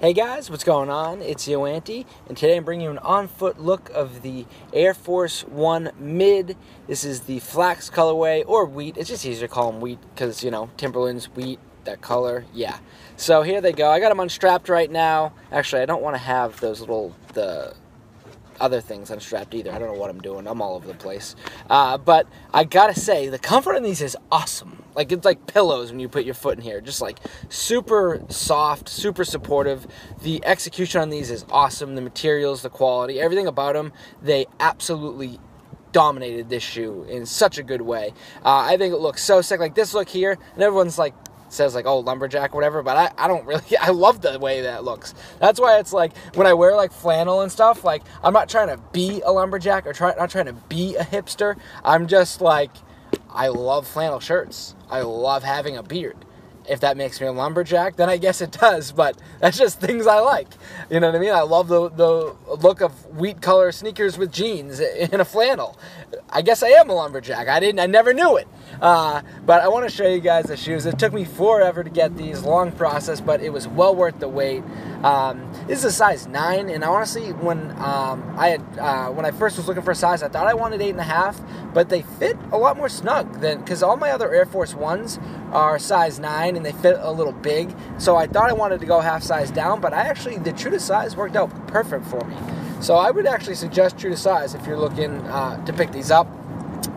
Hey guys, what's going on? It's Yo Anti, and today I'm bringing you an on-foot look of the Air Force One Mid. This is the flax colorway, or wheat. It's just easier to call them wheat, because, you know, Timberland's wheat, that color, yeah. So here they go. I got them unstrapped right now. Actually, I don't want to have those little, the other things unstrapped either. I don't know what I'm doing. I'm all over the place. Uh, but I gotta say, the comfort in these is awesome. Like it's like pillows when you put your foot in here. Just like super soft, super supportive. The execution on these is awesome. The materials, the quality, everything about them, they absolutely dominated this shoe in such a good way. Uh, I think it looks so sick. Like this look here, and everyone's like, says like oh lumberjack whatever but I, I don't really i love the way that looks. That's why it's like when i wear like flannel and stuff like i'm not trying to be a lumberjack or try not trying to be a hipster. I'm just like i love flannel shirts. I love having a beard if that makes me a lumberjack, then I guess it does. But that's just things I like. You know what I mean? I love the the look of wheat color sneakers with jeans in a flannel. I guess I am a lumberjack. I didn't. I never knew it. Uh, but I want to show you guys the shoes. It took me forever to get these, long process, but it was well worth the wait. Um, this is a size nine, and honestly, when um, I had uh, when I first was looking for a size, I thought I wanted eight and a half, but they fit a lot more snug than because all my other Air Force ones are size nine and they fit a little big. So I thought I wanted to go half size down, but I actually the true to size worked out perfect for me. So I would actually suggest true to size if you're looking uh, to pick these up.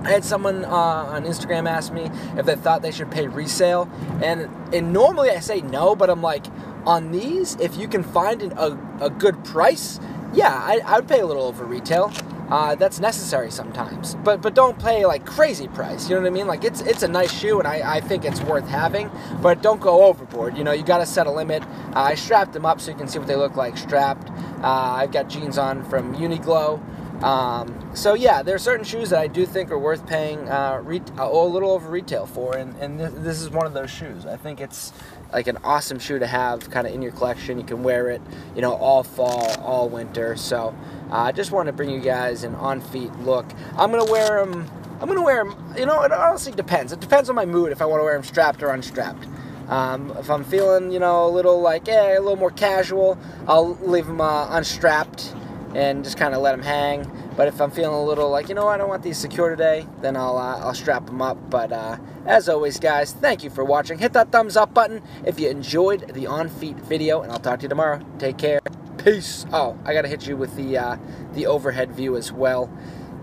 I had someone uh, on Instagram ask me if they thought they should pay resale, and and normally I say no, but I'm like, on these, if you can find an, a, a good price, yeah, I, I would pay a little over retail. Uh, that's necessary sometimes, but but don't pay like crazy price. You know what I mean? Like it's it's a nice shoe, and I, I think it's worth having, but don't go overboard. You know, you got to set a limit. Uh, I strapped them up so you can see what they look like strapped. Uh, I've got jeans on from Uniqlo. Um, so yeah, there are certain shoes that I do think are worth paying uh, re- a little over retail for, and, and th- this is one of those shoes. I think it's like an awesome shoe to have kind of in your collection. You can wear it, you know, all fall, all winter. So uh, I just want to bring you guys an on-feet look. I'm gonna wear them. I'm gonna wear them. You know, it honestly depends. It depends on my mood if I want to wear them strapped or unstrapped. Um, if I'm feeling, you know, a little like, eh, a little more casual, I'll leave them uh, unstrapped and just kind of let them hang. But if I'm feeling a little like, you know, I don't want these secure today, then I'll, uh, I'll strap them up. But uh, as always, guys, thank you for watching. Hit that thumbs up button if you enjoyed the on feet video, and I'll talk to you tomorrow. Take care. Peace. Oh, I gotta hit you with the uh, the overhead view as well.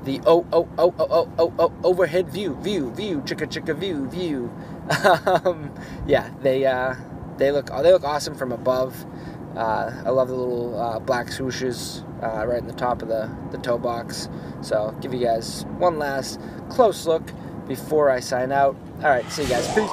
The oh oh oh oh oh oh, oh overhead view view view chicka chicka view view. um, yeah, they uh, they look they look awesome from above. Uh, I love the little uh, black swooshes uh, right in the top of the, the toe box. So give you guys one last close look before I sign out. All right, see you guys. Peace.